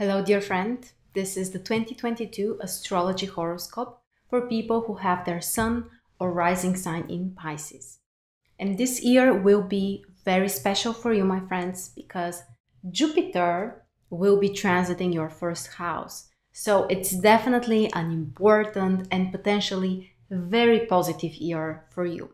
Hello, dear friend. This is the 2022 astrology horoscope for people who have their sun or rising sign in Pisces. And this year will be very special for you, my friends, because Jupiter will be transiting your first house. So it's definitely an important and potentially very positive year for you.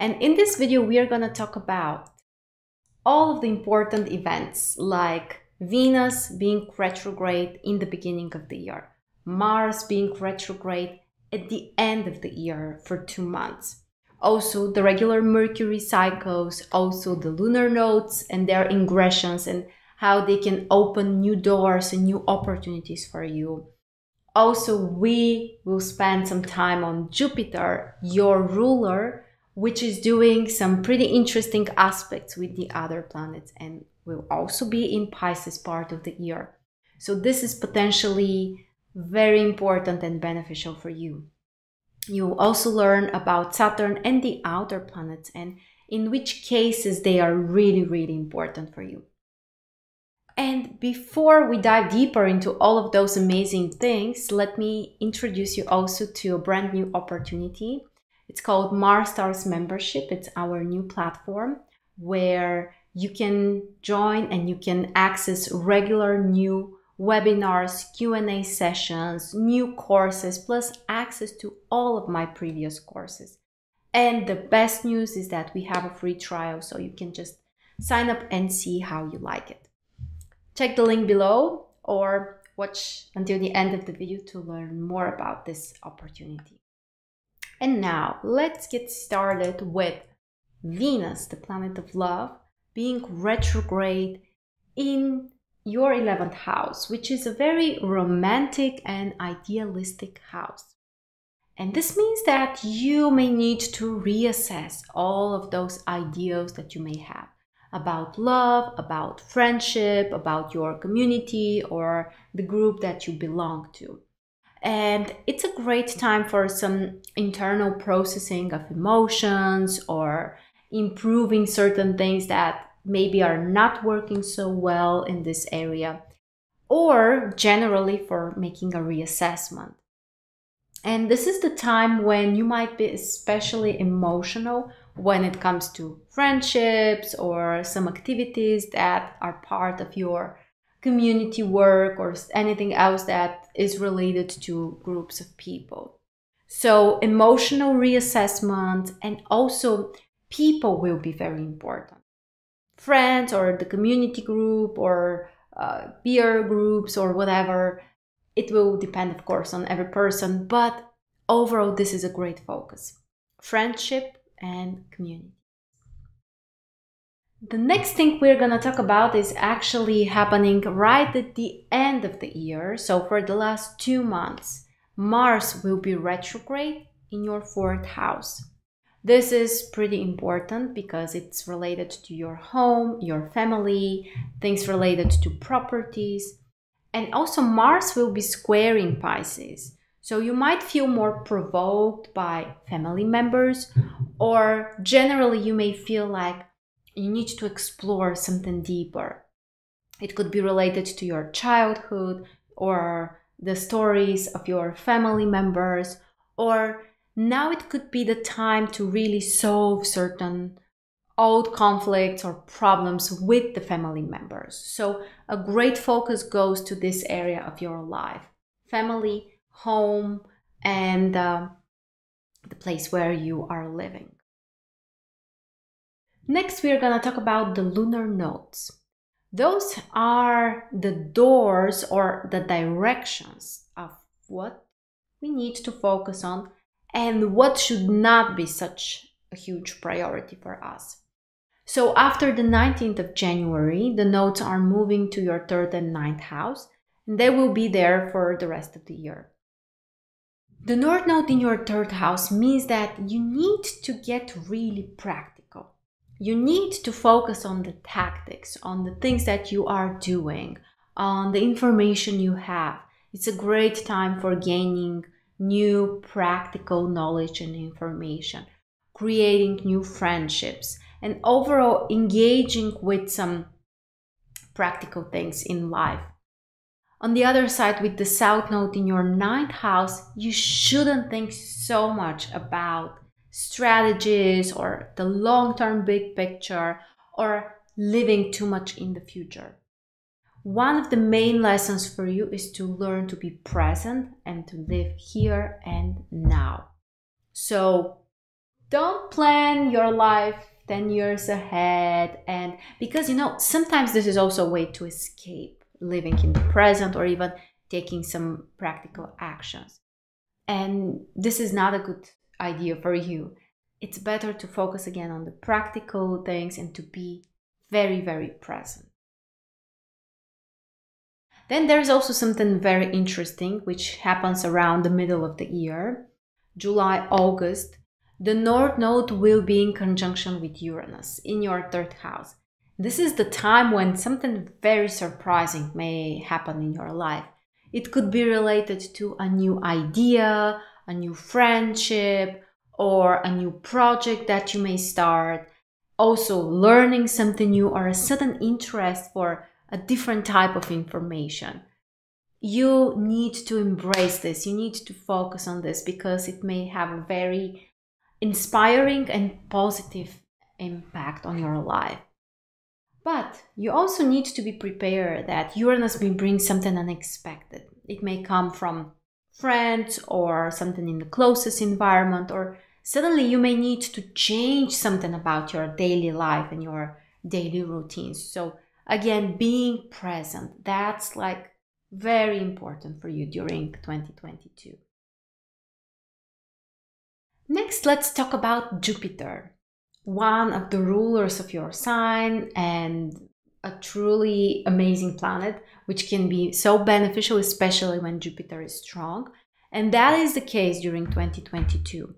And in this video, we are going to talk about all of the important events like Venus being retrograde in the beginning of the year, Mars being retrograde at the end of the year for two months. Also, the regular Mercury cycles, also the lunar nodes and their ingressions, and how they can open new doors and new opportunities for you. Also, we will spend some time on Jupiter, your ruler, which is doing some pretty interesting aspects with the other planets and will also be in Pisces part of the year. So this is potentially very important and beneficial for you. You also learn about Saturn and the outer planets and in which cases they are really, really important for you. And before we dive deeper into all of those amazing things, let me introduce you also to a brand new opportunity. It's called MarStars Membership. It's our new platform where you can join and you can access regular new webinars, Q&A sessions, new courses, plus access to all of my previous courses. And the best news is that we have a free trial, so you can just sign up and see how you like it. Check the link below or watch until the end of the video to learn more about this opportunity. And now let's get started with Venus, the planet of love, being retrograde in your 11th house, which is a very romantic and idealistic house. And this means that you may need to reassess all of those ideals that you may have about love, about friendship, about your community or the group that you belong to. And it's a great time for some internal processing of emotions or improving certain things that maybe are not working so well in this area, or generally for making a reassessment. And this is the time when you might be especially emotional when it comes to friendships or some activities that are part of your community work or anything else that is related to groups of people. So, emotional reassessment and also people will be very important. Friends or the community group or uh, peer groups or whatever. It will depend, of course, on every person, but overall, this is a great focus friendship and community. The next thing we're going to talk about is actually happening right at the end of the year. So, for the last two months, Mars will be retrograde in your fourth house. This is pretty important because it's related to your home, your family, things related to properties. And also, Mars will be squaring Pisces. So you might feel more provoked by family members, or generally, you may feel like you need to explore something deeper. It could be related to your childhood or the stories of your family members, or now it could be the time to really solve certain old conflicts or problems with the family members. So, a great focus goes to this area of your life family, home, and uh, the place where you are living. Next, we are going to talk about the lunar nodes. Those are the doors or the directions of what we need to focus on and what should not be such a huge priority for us. So after the 19th of January, the nodes are moving to your third and ninth house, and they will be there for the rest of the year. The North Node in your third house means that you need to get really practical. You need to focus on the tactics, on the things that you are doing, on the information you have. It's a great time for gaining new practical knowledge and information, creating new friendships, and overall engaging with some practical things in life. On the other side, with the South Node in your ninth house, you shouldn't think so much about strategies or the long term big picture or living too much in the future. One of the main lessons for you is to learn to be present and to live here and now. So don't plan your life 10 years ahead and because you know sometimes this is also a way to escape living in the present or even taking some practical actions. And this is not a good idea for you. It's better to focus again on the practical things and to be very, very present. Then there's also something very interesting which happens around the middle of the year, July, August. The North Node will be in conjunction with Uranus in your third house. This is the time when something very surprising may happen in your life. It could be related to a new idea, a new friendship, or a new project that you may start. Also, learning something new or a sudden interest for a different type of information. You need to embrace this. You need to focus on this because it may have a very inspiring and positive impact on your life. But you also need to be prepared that Uranus may bring something unexpected. It may come from friends or something in the closest environment, or suddenly you may need to change something about your daily life and your daily routines. So, again, being present, that's like very important for you during 2022. Next, let's talk about Jupiter one of the rulers of your sign and a truly amazing planet, which can be so beneficial, especially when Jupiter is strong. And that is the case during 2022.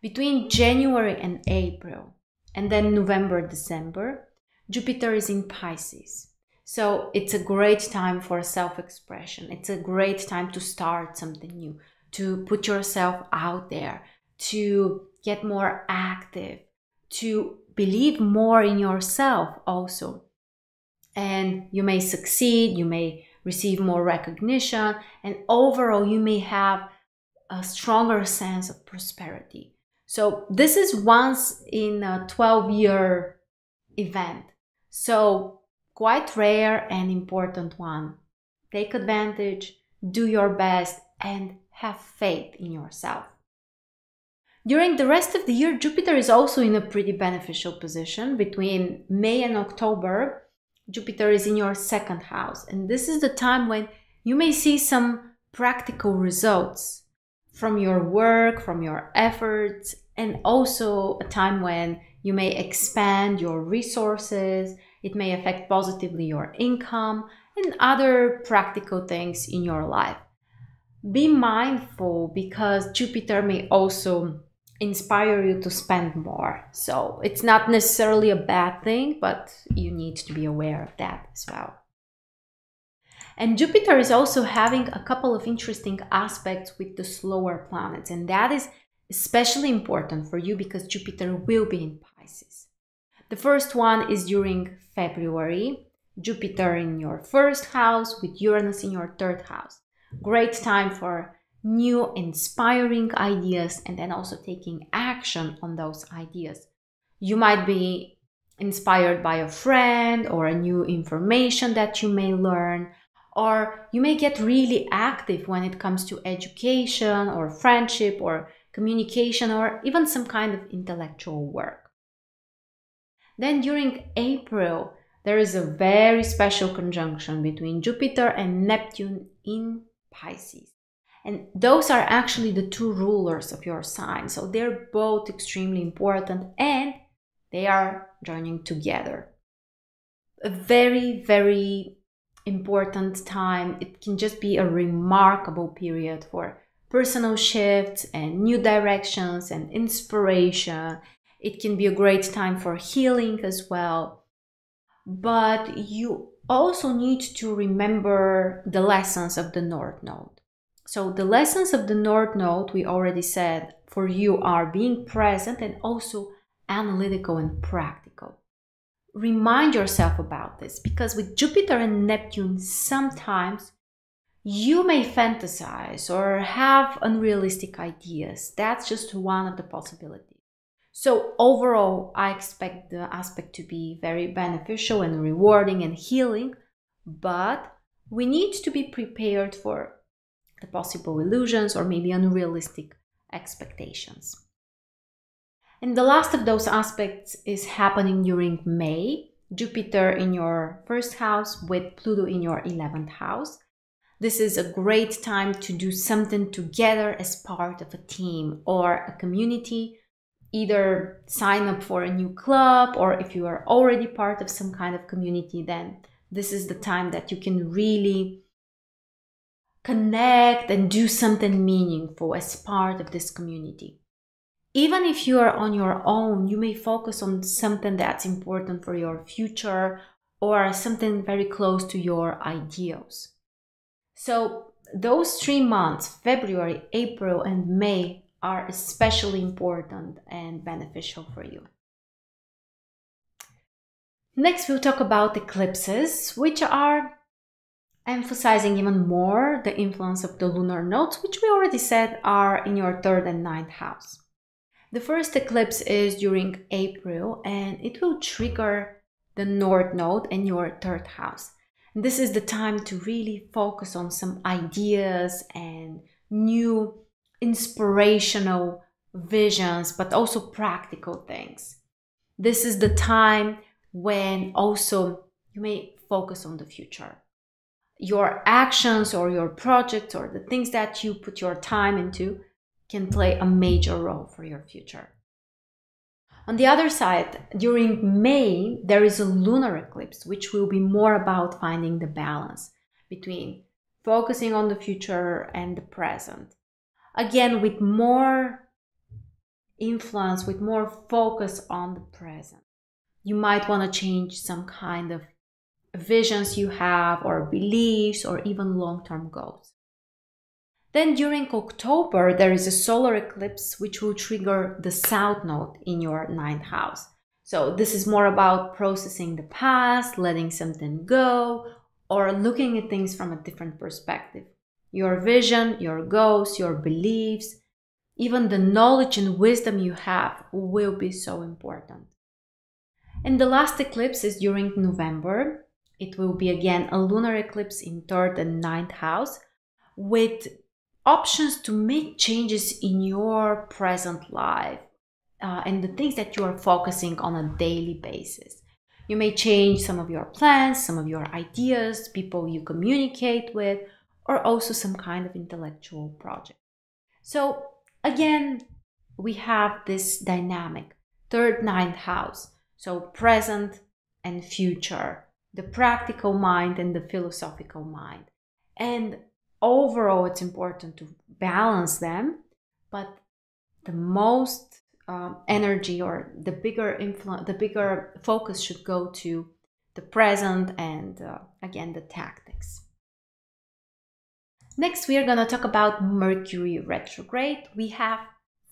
Between January and April, and then November, December, Jupiter is in Pisces. So it's a great time for self expression. It's a great time to start something new, to put yourself out there, to get more active, to believe more in yourself also. And you may succeed, you may receive more recognition, and overall, you may have a stronger sense of prosperity. So, this is once in a 12 year event. So, quite rare and important one. Take advantage, do your best, and have faith in yourself. During the rest of the year, Jupiter is also in a pretty beneficial position. Between May and October, Jupiter is in your second house. And this is the time when you may see some practical results from your work, from your efforts, and also a time when you may expand your resources. It may affect positively your income and other practical things in your life. Be mindful because Jupiter may also inspire you to spend more. So it's not necessarily a bad thing, but you need to be aware of that as well. And Jupiter is also having a couple of interesting aspects with the slower planets, and that is especially important for you because Jupiter will be in. The first one is during February, Jupiter in your first house with Uranus in your third house. Great time for new inspiring ideas and then also taking action on those ideas. You might be inspired by a friend or a new information that you may learn, or you may get really active when it comes to education or friendship or communication or even some kind of intellectual work. Then during April, there is a very special conjunction between Jupiter and Neptune in Pisces. And those are actually the two rulers of your sign. So they're both extremely important and they are joining together. A very, very important time. It can just be a remarkable period for personal shifts and new directions and inspiration. It can be a great time for healing as well. But you also need to remember the lessons of the North Node. So the lessons of the North Node, we already said, for you are being present and also analytical and practical. Remind yourself about this because with Jupiter and Neptune, sometimes you may fantasize or have unrealistic ideas. That's just one of the possibilities. So, overall, I expect the aspect to be very beneficial and rewarding and healing, but we need to be prepared for the possible illusions or maybe unrealistic expectations. And the last of those aspects is happening during May. Jupiter in your first house with Pluto in your 11th house. This is a great time to do something together as part of a team or a community. Either sign up for a new club, or if you are already part of some kind of community, then this is the time that you can really connect and do something meaningful as part of this community. Even if you are on your own, you may focus on something that's important for your future or something very close to your ideals. So, those three months, February, April, and May, are especially important and beneficial for you. Next, we'll talk about eclipses, which are emphasizing even more the influence of the lunar nodes, which we already said are in your third and ninth house. The first eclipse is during April and it will trigger the north node in your third house. This is the time to really focus on some ideas and new inspirational visions, but also practical things. This is the time when also you may focus on the future your actions or your projects or the things that you put your time into can play a major role for your future. On the other side, during May, there is a lunar eclipse, which will be more about finding the balance between focusing on the future and the present. Again, with more influence, with more focus on the present. You might want to change some kind of visions you have, or beliefs, or even long term goals. Then during October, there is a solar eclipse which will trigger the south node in your ninth house. So, this is more about processing the past, letting something go, or looking at things from a different perspective. Your vision, your goals, your beliefs, even the knowledge and wisdom you have will be so important. And the last eclipse is during November. It will be again a lunar eclipse in third and ninth house with options to make changes in your present life uh, and the things that you are focusing on a daily basis. You may change some of your plans, some of your ideas, people you communicate with, or also some kind of intellectual project. So, again, we have this dynamic third, ninth house. So, present and future the practical mind and the philosophical mind. And overall, it's important to balance them, but the most um, energy or the bigger influence, the bigger focus should go to the present and uh, again the tactics. Next, we are going to talk about Mercury retrograde. We have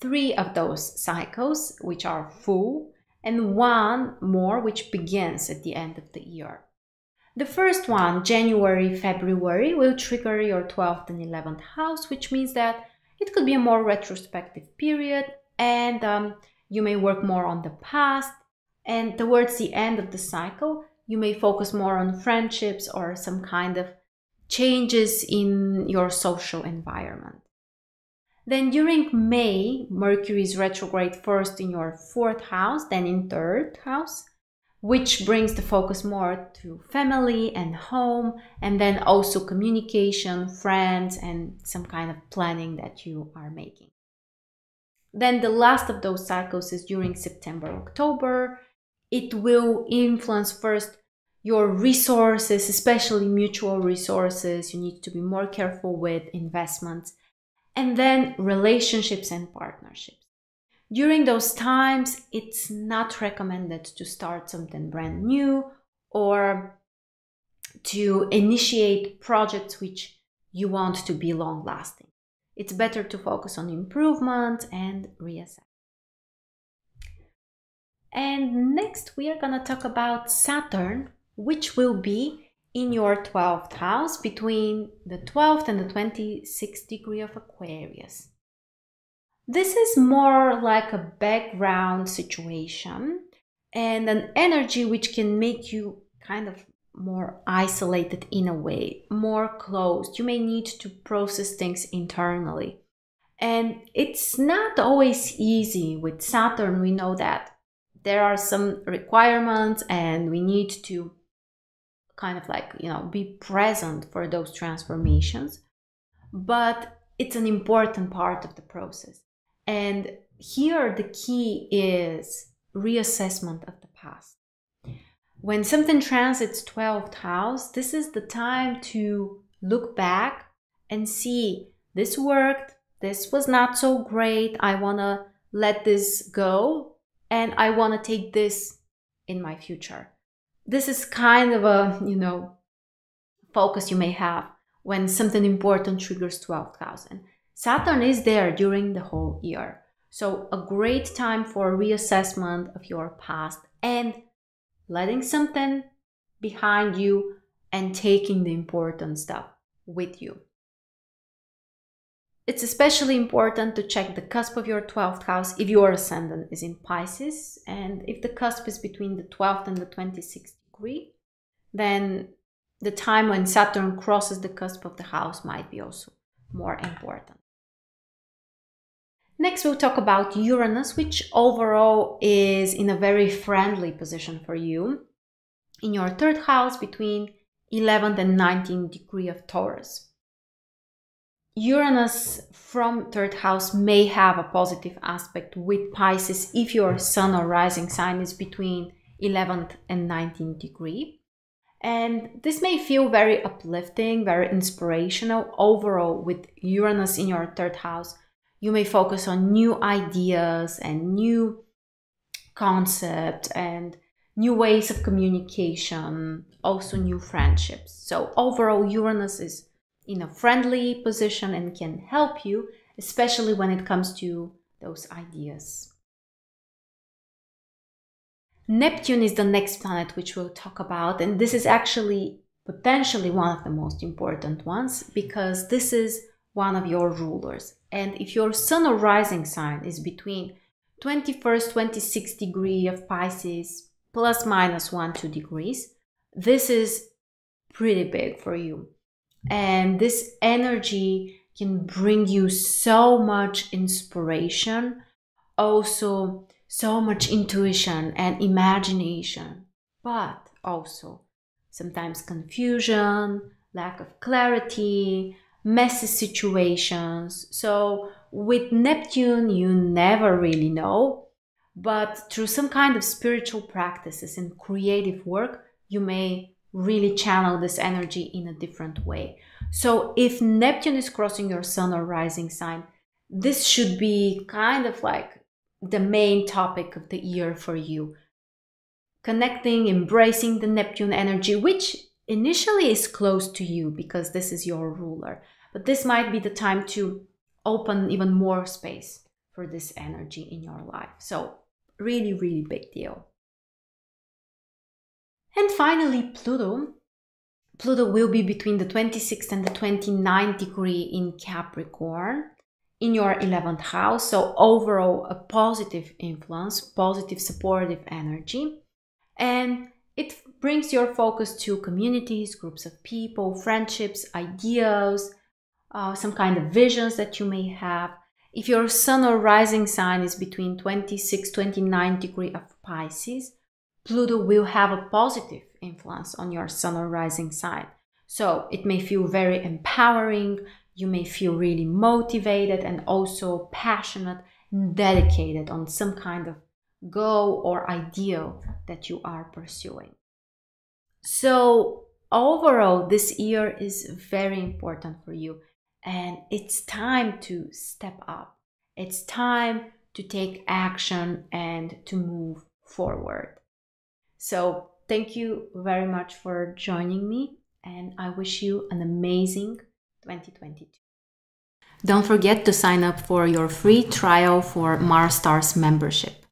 three of those cycles, which are full, and one more, which begins at the end of the year. The first one, January, February, will trigger your 12th and 11th house, which means that it could be a more retrospective period and um, you may work more on the past. And towards the end of the cycle, you may focus more on friendships or some kind of changes in your social environment. Then during May, Mercury is retrograde first in your fourth house, then in third house which brings the focus more to family and home, and then also communication, friends, and some kind of planning that you are making. Then the last of those cycles is during September, October. It will influence first your resources, especially mutual resources. You need to be more careful with investments, and then relationships and partnerships. During those times, it's not recommended to start something brand new or to initiate projects which you want to be long lasting. It's better to focus on improvement and reassess. And next, we are going to talk about Saturn, which will be in your 12th house between the 12th and the 26th degree of Aquarius. This is more like a background situation and an energy which can make you kind of more isolated in a way, more closed. You may need to process things internally. And it's not always easy with Saturn, we know that there are some requirements and we need to kind of like, you know, be present for those transformations. But it's an important part of the process. And here the key is reassessment of the past. When something transits 12th house, this is the time to look back and see this worked, this was not so great, I want to let this go, and I want to take this in my future. This is kind of a, you know, focus you may have when something important triggers 12th house. And Saturn is there during the whole year. So, a great time for reassessment of your past and letting something behind you and taking the important stuff with you. It's especially important to check the cusp of your 12th house if your ascendant is in Pisces and if the cusp is between the 12th and the 26th degree, then the time when Saturn crosses the cusp of the house might be also more important. Next, we'll talk about Uranus, which overall is in a very friendly position for you in your third house between 11th and 19th degree of Taurus. Uranus from third house may have a positive aspect with Pisces if your sun or rising sign is between 11th and 19th degree. And this may feel very uplifting, very inspirational overall with Uranus in your third house you may focus on new ideas and new concepts and new ways of communication, also new friendships. So, overall, Uranus is in a friendly position and can help you, especially when it comes to those ideas. Neptune is the next planet which we'll talk about, and this is actually potentially one of the most important ones because this is one of your rulers. And if your sun or rising sign is between 21st, 26th degree of Pisces plus minus 1, 2 degrees, this is pretty big for you. And this energy can bring you so much inspiration, also so much intuition and imagination, but also sometimes confusion, lack of clarity, messy situations. So with Neptune, you never really know, but through some kind of spiritual practices and creative work, you may really channel this energy in a different way. So if Neptune is crossing your sun or rising sign, this should be kind of like the main topic of the year for you. Connecting, embracing the Neptune energy, which initially is close to you because this is your ruler. But this might be the time to open even more space for this energy in your life. So, really, really big deal. And finally, Pluto. Pluto will be between the 26th and the 29th degree in Capricorn in your 11th house. So, overall, a positive influence, positive supportive energy. And it brings your focus to communities, groups of people, friendships, ideas, uh, some kind of visions that you may have. If your sun or rising sign is between 26 29 degree of Pisces, Pluto will have a positive influence on your sun or rising sign. So it may feel very empowering, you may feel really motivated and also passionate and dedicated on some kind of goal or ideal that you are pursuing. So overall, this year is very important for you. And it's time to step up. It's time to take action and to move forward. So, thank you very much for joining me, and I wish you an amazing 2022. Don't forget to sign up for your free trial for MarStars membership.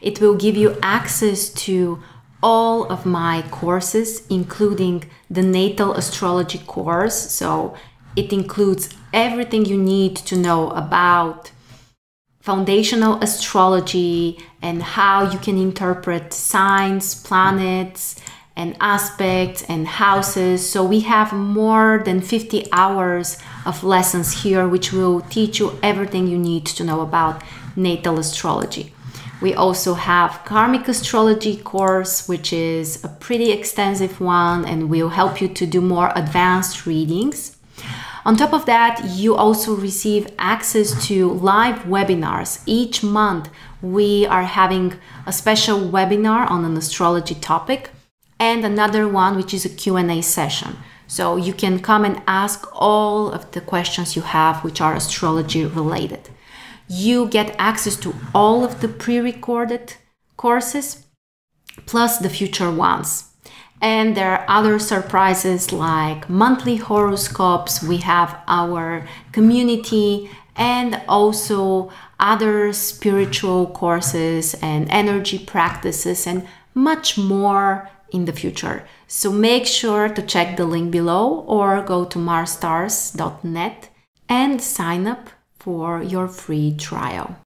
It will give you access to all of my courses, including the natal astrology course. So it includes everything you need to know about foundational astrology and how you can interpret signs, planets, and aspects and houses. So we have more than 50 hours of lessons here, which will teach you everything you need to know about natal astrology. We also have karmic astrology course, which is a pretty extensive one and will help you to do more advanced readings. On top of that, you also receive access to live webinars. Each month, we are having a special webinar on an astrology topic and another one which is a Q&A session. So you can come and ask all of the questions you have which are astrology related. You get access to all of the pre-recorded courses plus the future ones. And there are other surprises like monthly horoscopes. We have our community and also other spiritual courses and energy practices and much more in the future. So make sure to check the link below or go to marstars.net and sign up for your free trial.